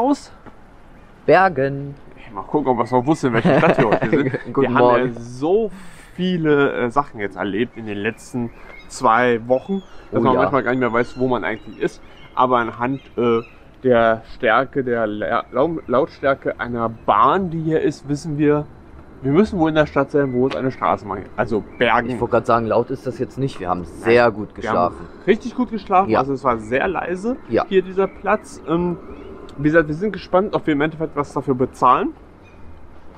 aus Bergen. Mal gucken, ob wir es noch wussten, in welcher Stadt wir heute sind. Guten wir haben Morgen. ja so viele äh, Sachen jetzt erlebt in den letzten zwei Wochen, dass Oh man ja. manchmal gar nicht mehr weiß, wo man eigentlich ist. Aber anhand äh, der Stärke, der La Lau- Lautstärke einer Bahn, die hier ist, wissen wir, wir müssen wohl in der Stadt sein, wo es eine Straßenbahn gibt. Also Bergen. Ich wollte gerade sagen, laut ist das jetzt nicht. Wir haben sehr gut haben geschlafen. richtig gut geschlafen. Ja. Also es war sehr leise Ja. hier dieser Platz. Ähm, wie gesagt, wir sind gespannt, ob wir im Endeffekt was dafür bezahlen.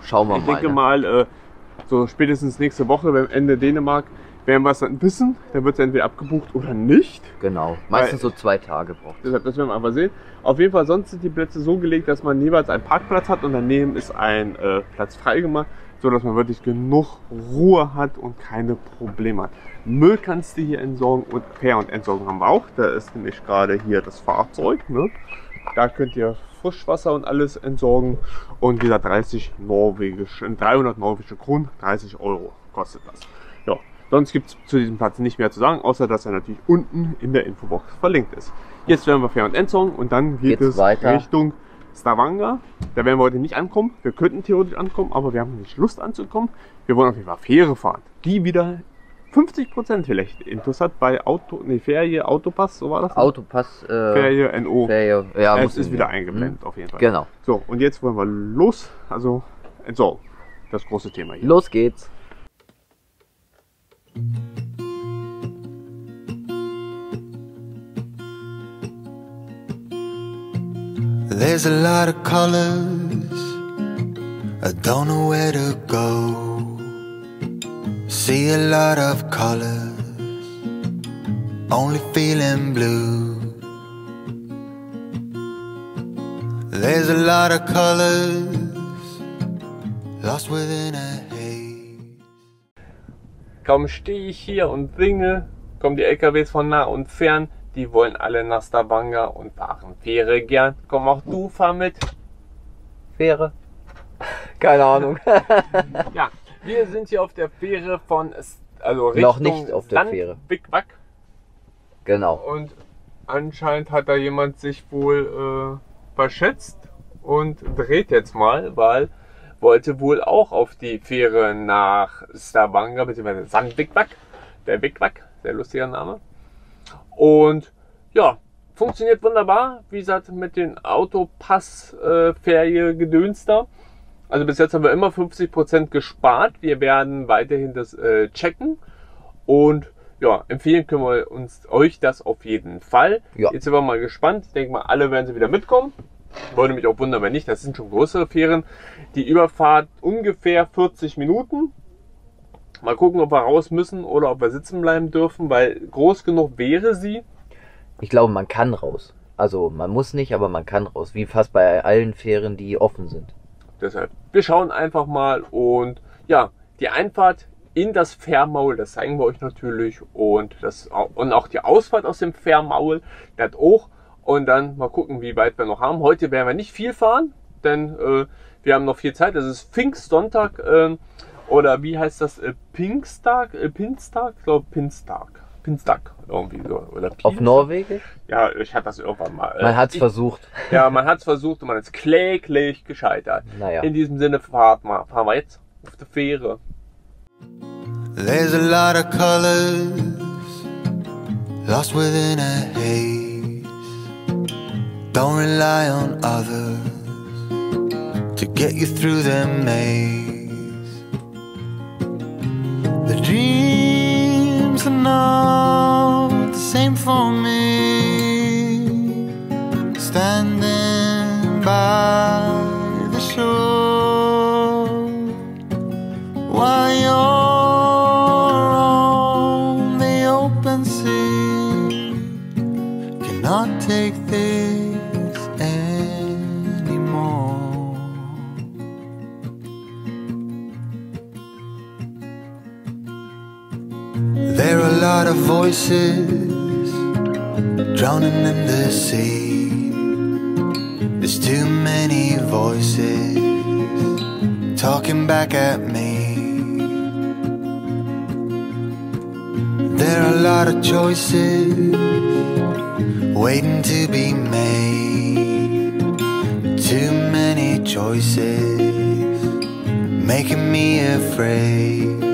Schauen wir Ich mal. denke ne? mal, äh, so spätestens nächste Woche, wenn Ende Dänemark, werden wir es dann wissen. Dann wird es entweder abgebucht oder nicht. Genau. Meistens Weil- so zwei Tage braucht. Deshalb, das werden wir einfach sehen. Auf jeden Fall, sonst sind die Plätze so gelegt, dass man jeweils einen Parkplatz hat und daneben ist ein äh, Platz freigemacht, so dass man wirklich genug Ruhe hat und keine Probleme hat. Müll kannst du hier entsorgen und Fähr- und Entsorgung haben wir auch. Da ist nämlich gerade hier das Fahrzeug. Ne? Da könnt ihr Frischwasser und alles entsorgen. Und wie gesagt, 30 norwegische, 300 norwegische Kronen, 30 Euro kostet das. Ja, sonst gibt es zu diesem Platz nicht mehr zu sagen, außer dass er natürlich unten in der Infobox verlinkt ist. Jetzt werden wir Fähr- und Entsorgen und dann geht Geht's es weiter? Richtung Stavanger. Da werden wir heute nicht ankommen. Wir könnten theoretisch ankommen, aber wir haben nicht Lust anzukommen. Wir wollen auf jeden Fall Fähre fahren. Die wieder 50% vielleicht interessant bei Auto, nee, Ferie, Autopass, so war das? Autopass. Äh, Ferie, NO. Ferie. Ja, es muss ist wieder Hm? eingeblendet auf jeden Fall. Genau. So, und jetzt wollen wir los. Also entsorgen. Das große Thema hier. Los geht's. There's a lot of colors. I don't know where to go. See a lot of colors. Only feeling blue. There's a lot of colors. Lost within a haze. Kaum stehe ich hier und singe, kommen die LKWs von nah und fern. Die wollen alle nach Stavanger und fahren Fähre gern. Komm auch du, fahr mit. Fähre. Keine Ahnung. Ja, wir sind hier auf der Fähre von, also Richtung Noch nicht auf der Fähre. Sandvikvak. genau. Und anscheinend hat da jemand sich wohl äh, verschätzt und dreht jetzt mal, weil wollte wohl auch auf die Fähre nach Stavanger bzw. Sandvikvak. Der Vikvak, sehr lustiger Name. Und ja, funktioniert wunderbar. Wie gesagt, mit den Autopass-Ferie-Gedöns da. Also bis jetzt haben wir immer 50% gespart. Wir werden weiterhin das äh, checken. Und ja, empfehlen können wir uns euch das auf jeden Fall. Ja. Jetzt sind wir mal gespannt. Ich denke mal, alle werden sie wieder mitkommen. Würde mich auch wundern, wenn nicht. Das sind schon größere Fähren. Die Überfahrt ungefähr 40 Minuten. Mal gucken, ob wir raus müssen oder ob wir sitzen bleiben dürfen, weil groß genug wäre sie. Ich glaube, man kann raus. Also man muss nicht, aber man kann raus. Wie fast bei allen Fähren, die offen sind. Deshalb, wir schauen einfach mal und ja, die Einfahrt in das Fährmaul, das zeigen wir euch natürlich und das und auch die Ausfahrt aus dem Fährmaul, das auch und dann mal gucken, wie weit wir noch haben. Heute werden wir nicht viel fahren, denn äh, wir haben noch viel Zeit. Es ist Pfingstsonntag äh, oder wie heißt das? Äh, Pinkstag, äh, Pinstag, ich glaube Pinstag, Pinstag irgendwie so oder Auf. Norwegisch? Ja, ich hatte das irgendwann mal. äh, Man hat's ich- versucht. Ja, man hat es versucht und man ist kläglich gescheitert. Naja. In diesem Sinne fahrt mal, fahren wir jetzt auf die Fähre. There's a lot of colors lost within a haze. Don't rely on others to get you through the maze. The dreams are not the same for me. Voices drowning in the sea. There's too many voices talking back at me. There are a lot of choices waiting to be made. too many choices, making me afraid.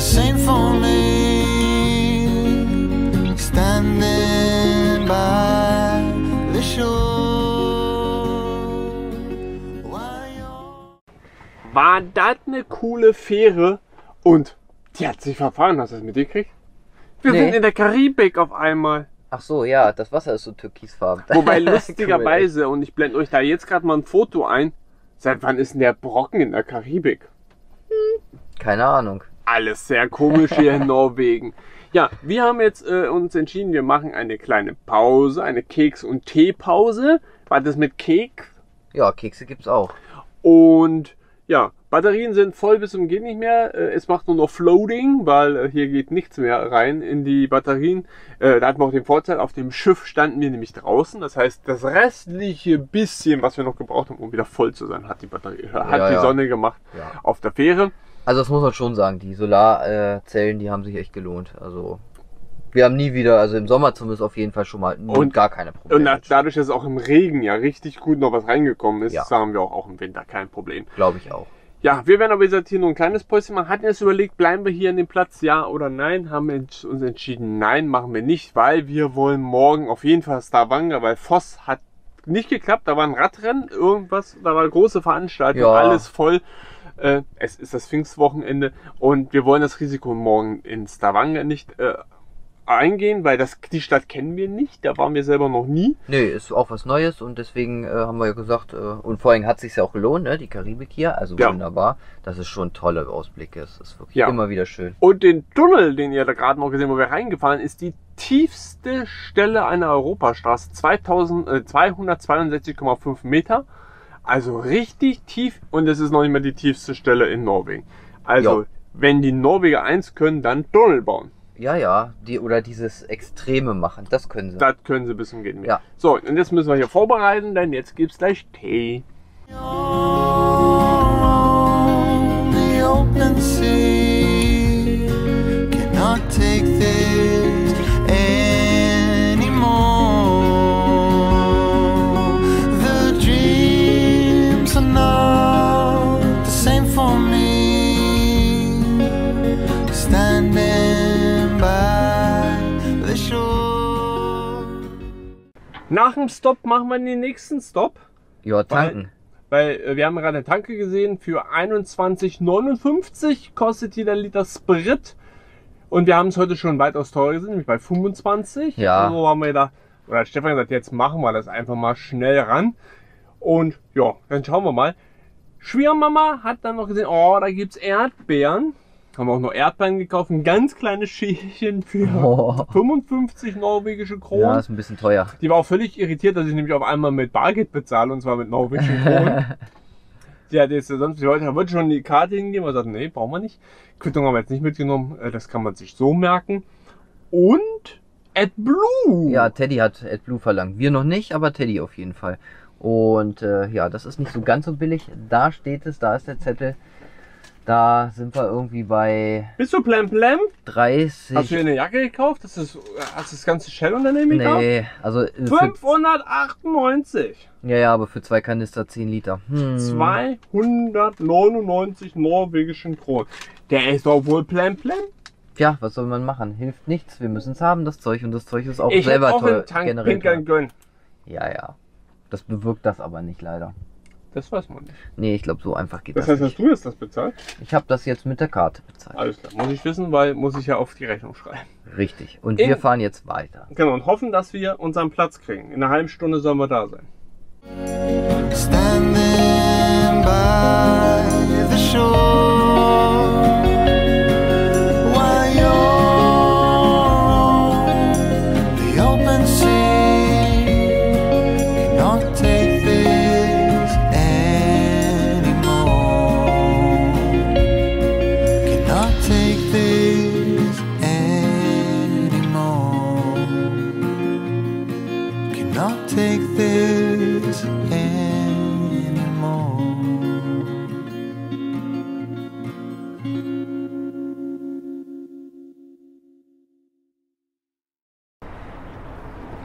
The same for me. Standing by the shore. War das eine coole Fähre? Und die hat sich verfahren, hast du das mitgekriegt? Wir Nee. sind in der Karibik auf einmal. Ach so, ja, das Wasser ist so türkisfarben. Wobei lustigerweise, und ich blende euch da jetzt gerade mal ein Foto ein, seit wann ist denn der Brocken in der Karibik? Keine Ahnung. Alles sehr komisch hier in Norwegen. Ja, wir haben jetzt äh, uns entschieden, wir machen eine kleine Pause, eine Keks- und Teepause. War das mit Keks? Ja, Kekse gibt's auch. Und ja, Batterien sind voll bis zum geht nicht mehr. Äh, Es macht nur noch Floating, weil äh, hier geht nichts mehr rein in die Batterien. Äh, Da hatten wir auch den Vorteil, auf dem Schiff standen wir nämlich draußen. Das heißt, das restliche bisschen, was wir noch gebraucht haben, um wieder voll zu sein, hat die Batterie, hat Ja, die ja. Sonne gemacht Ja. auf der Fähre. Also das muss man schon sagen, die Solarzellen, die haben sich echt gelohnt. Also wir haben nie wieder, also im Sommer zumindest auf jeden Fall schon mal Und- gar keine Und Probleme. da, dadurch, dass auch im Regen ja richtig gut noch was reingekommen ist, Ja. haben wir auch, auch im Winter kein Problem. Glaube ich auch. Ja, wir werden aber jetzt hier nur ein kleines Päuschen machen. Hatten jetzt überlegt, bleiben wir hier an dem Platz, ja oder nein? Haben wir uns entschieden, nein, machen wir nicht, weil wir wollen morgen auf jeden Fall Stavanger, weil Voss hat nicht geklappt. Da war ein Radrennen, irgendwas, da war eine große Veranstaltung, Ja. alles voll. Äh, es ist das Pfingstwochenende und wir wollen das Risiko morgen in Stavanger nicht äh, eingehen, weil das, die Stadt kennen wir nicht, da waren wir selber noch nie. Nee, ist auch was Neues und deswegen äh, haben wir ja gesagt, äh, und vor allem hat sich ja auch gelohnt, ne? Die Karibik hier, also Ja. wunderbar. Das ist schon tolle Ausblicke. Es ist wirklich Ja. immer wieder schön. Und den Tunnel, den ihr da gerade noch gesehen habt, wo wir reingefahren, ist die tiefste Stelle einer Europastraße. 2000, äh, 262,5 Meter. Also richtig tief. Und es ist noch nicht mal die tiefste Stelle in Norwegen. Also, Ja. wenn die Norweger eins können, dann Tunnel bauen. Ja, ja, die oder dieses Extreme machen, das können sie. Das können sie bis zum Gehen. Ja. So, und jetzt müssen wir hier vorbereiten, denn jetzt gibt's gleich Tee. on the open sea. Cannot take this Nach dem Stop machen wir den nächsten Stop. Ja, tanken. Weil äh, wir haben gerade eine Tanke gesehen, für 21,59 kostet jeder Liter Sprit. Und wir haben es heute schon weitaus teurer gesehen, nämlich bei 25. Ja. So haben wir gedacht, oder hat Stefan gesagt, jetzt machen wir das einfach mal schnell ran. Und ja, dann schauen wir mal. Schwiegermama hat dann noch gesehen, oh, da gibt's Erdbeeren. Haben wir auch noch Erdbeeren gekauft, ein ganz kleines Schälchen für Oh. 55 norwegische Kronen. Ja, ist ein bisschen teuer. Die war auch völlig irritiert, dass ich nämlich auf einmal mit Bargeld bezahle und zwar mit norwegischen Kronen. Die hat jetzt sonst, die Leute wollte schon die Karte hingeben, aber sagt, nee, brauchen wir nicht. Quittung haben wir jetzt nicht mitgenommen, äh, das kann man sich so merken. Und AdBlue. Ja, Teddy hat AdBlue verlangt. Wir noch nicht, aber Teddy auf jeden Fall. Und äh, ja, das ist nicht so ganz so billig. Da steht es, da ist der Zettel. Da sind wir irgendwie bei Bist du Plam Plam? 30. Hast du dir eine Jacke gekauft? Das ist, hast du das ganze Shell-Unternehmen gekauft? nee, also äh, für, 598. ja, ja, aber für zwei Kanister 10 Liter. Hm. 299 norwegischen Kronen. Der ist doch wohl Plam Plam. Tja, was soll man machen? Hilft nichts. Wir müssen es haben, das Zeug. Und das Zeug ist auch Ich selber auch einen Tank pinkern können. Ja, ja. Das bewirkt das aber nicht leider. Das weiß man nicht. Nee, ich glaube, so einfach geht Das das, heißt, hast nicht. du jetzt das bezahlt? Ich habe das jetzt mit der Karte bezahlt. Alles klar. Muss ich wissen, weil muss ich ja auf die Rechnung schreiben. Richtig. Und In- wir fahren jetzt weiter. Genau, und hoffen, dass wir unseren Platz kriegen. In einer halben Stunde sollen wir da sein.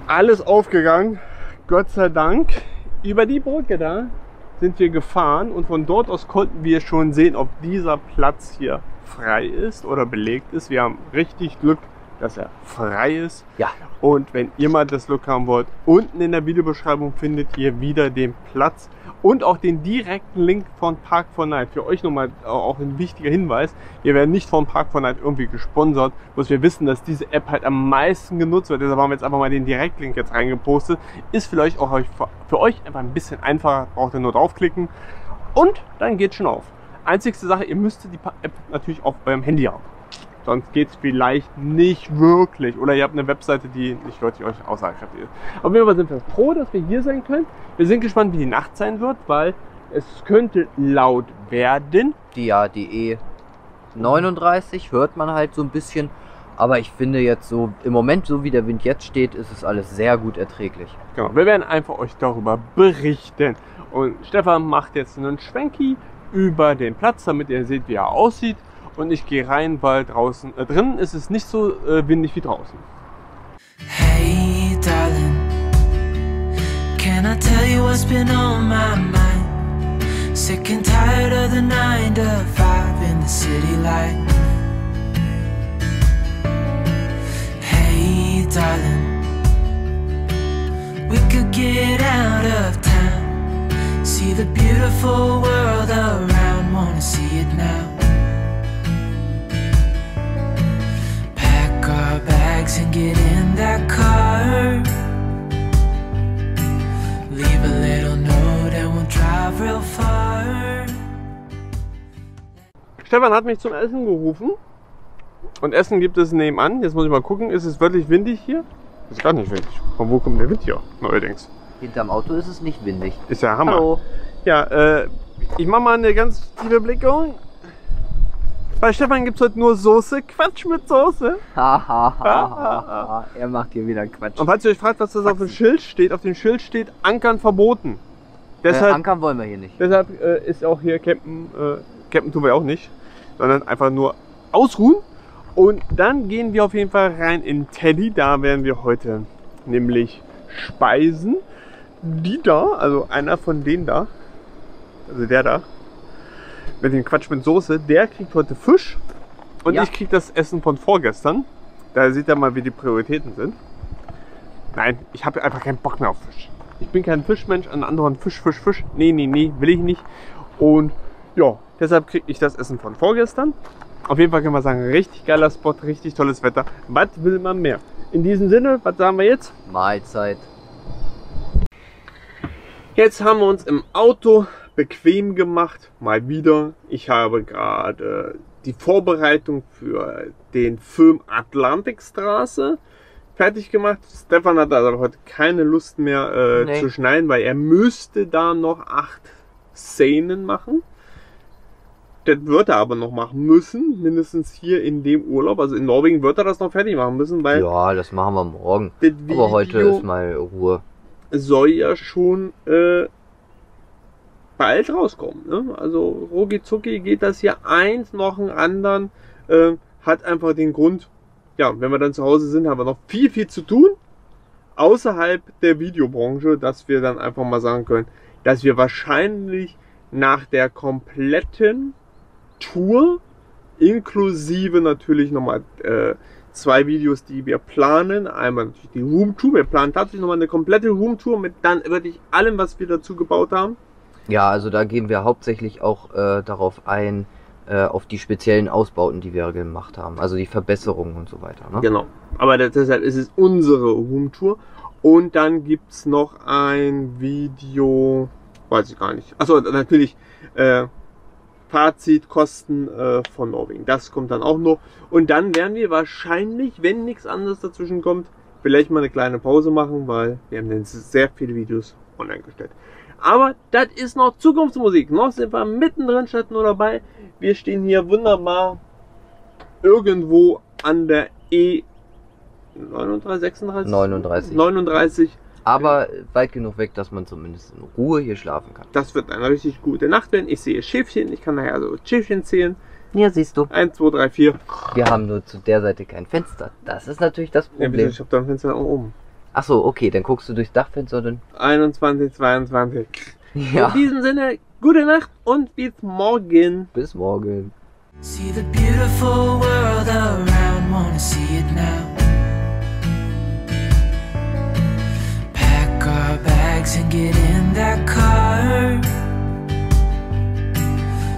Alles aufgegangen. Gott sei Dank. Über die Brücke da sind wir gefahren und von dort aus konnten wir schon sehen, ob dieser Platz hier frei ist oder belegt ist. Wir haben richtig Glück, dass er frei ist. Ja. Und wenn ihr mal das Glück haben wollt, unten in der Videobeschreibung findet ihr wieder den Platz und auch den direkten Link von Park 4 Night. Für euch nochmal auch ein wichtiger Hinweis. Wir werden nicht von Park 4 Night irgendwie gesponsert, bloß wir wissen, dass diese App halt am meisten genutzt wird. Deshalb haben wir jetzt einfach mal den Direktlink jetzt reingepostet. Ist vielleicht auch für euch einfach ein bisschen einfacher. Braucht ihr nur draufklicken und dann geht schon auf. Einzigste Sache, ihr müsstet die App natürlich auf eurem Handy haben. Sonst geht es vielleicht nicht wirklich. Oder ihr habt eine Webseite, die nicht wirklich euch aussagekräftig ist. Auf jeden Fall sind wir froh, dass wir hier sein können. Wir sind gespannt, wie die Nacht sein wird, weil es könnte laut werden. Die ja, die E39 hört man halt so ein bisschen. Aber ich finde jetzt so, im Moment, so wie der Wind jetzt steht, ist es alles sehr gut erträglich. Genau, wir werden einfach euch darüber berichten. Und Stefan macht jetzt einen Schwenki über den Platz, damit ihr seht, wie er aussieht. Und ich gehe rein, weil draußen, äh, drinnen ist es nicht so äh, windig wie draußen. Hey, darling, can I tell you what's been on my mind? Sick and tired of the nine to five in the city life. Hey, darling, we could get out of town, see the beautiful world around, wanna see it now. Bags and get in that car. Leave a little note and we'll drive real far. Stefan hat mich zum Essen gerufen. Und Essen gibt es nebenan. Jetzt muss ich mal gucken, ist es wirklich windig hier? Ist gar nicht windig. Von wo kommt der Wind hier? Neuerdings. Hinterm Auto ist es nicht windig. Ist ja Hammer. Hallo. Ja, äh, ich mach mal eine ganz tiefe Blickung. Bei Stefan gibt es heute nur Soße. Quatsch mit Soße. Ha, ha, ha, ha, ha. Er macht hier wieder Quatsch. Und falls ihr euch fragt, was das auf dem Schild steht, auf dem Schild steht Ankern verboten. Äh, Deshalb, Ankern wollen wir hier nicht. deshalb äh, ist auch hier Campen, äh, Campen tun wir auch nicht, sondern einfach nur ausruhen. Und dann gehen wir auf jeden Fall rein in Teddy. Da werden wir heute nämlich speisen. Die da, also einer von denen da, also der da, mit dem Quatsch mit Soße, der kriegt heute Fisch. Und Ja. ich krieg das Essen von vorgestern. Da sieht er mal, wie die Prioritäten sind. Nein, ich habe einfach keinen Bock mehr auf Fisch. Ich bin kein Fischmensch, an anderen Fisch, Fisch, Fisch. Nee, nee, nee, will ich nicht. Und ja, deshalb kriege ich das Essen von vorgestern. Auf jeden Fall können wir sagen, richtig geiler Spot, richtig tolles Wetter. Was will man mehr? In diesem Sinne, was sagen wir jetzt? Mahlzeit. Jetzt haben wir uns im Auto bequem gemacht, mal wieder. Ich habe gerade die Vorbereitung für den Film Atlantikstraße fertig gemacht. Stefan hat also heute keine Lust mehr äh, Nee. zu schneiden, weil er müsste da noch acht Szenen machen. Das wird er aber noch machen müssen, mindestens hier in dem Urlaub. Also in Norwegen wird er das noch fertig machen müssen, weil Ja, das machen wir morgen. Aber heute ist mal Ruhe. soll ja schon äh, bald rauskommen. Ne? Also rucki zucki geht das hier eins noch einen anderen. Äh, hat einfach den Grund, ja, wenn wir dann zu Hause sind, haben wir noch viel, viel zu tun. Außerhalb der Videobranche, dass wir dann einfach mal sagen können, dass wir wahrscheinlich nach der kompletten Tour, inklusive natürlich nochmal äh, zwei Videos, die wir planen. Einmal natürlich die Roomtour. Wir planen tatsächlich nochmal eine komplette Roomtour mit dann wirklich allem, was wir dazu gebaut haben. Ja, also da gehen wir hauptsächlich auch äh, darauf ein, äh, auf die speziellen Ausbauten, die wir gemacht haben. Also die Verbesserungen und so weiter. Ne? Genau. Aber deshalb ist es unsere Roomtour. Und dann gibt's noch ein Video, weiß ich gar nicht. Achso, natürlich äh, Fazit, Kosten äh, von Norwegen. Das kommt dann auch noch. Und dann werden wir wahrscheinlich, wenn nichts anderes dazwischen kommt, vielleicht mal eine kleine Pause machen, weil wir haben dann sehr viele Videos online gestellt. Aber das ist noch Zukunftsmusik. Noch sind wir mittendrin statt nur dabei. Wir stehen hier wunderbar irgendwo an der E 39, 36? 39. 39. Aber weit genug weg, dass man zumindest in Ruhe hier schlafen kann. Das wird eine richtig gute Nacht werden. Ich sehe Schäfchen. Ich kann nachher so Schäfchen zählen. Ja, siehst du. 1, 2, 3, 4. Wir haben nur zu der Seite kein Fenster. Das ist natürlich das Ja, Problem. ich habe da ein Fenster nach oben. Ach so, okay, dann guckst du durchs Dachfenster dann. 21, 22. Ja. In diesem Sinne, gute Nacht und bis morgen. Bis morgen. See the beautiful world around, wanna see it now. Pack our bags and get in that car.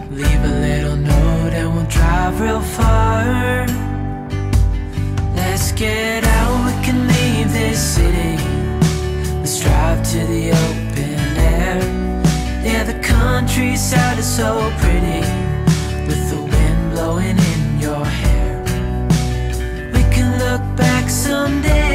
Leave a little note and we'll drive real far. Let's get out, countryside is so pretty With the wind blowing in your hair. We can look back someday.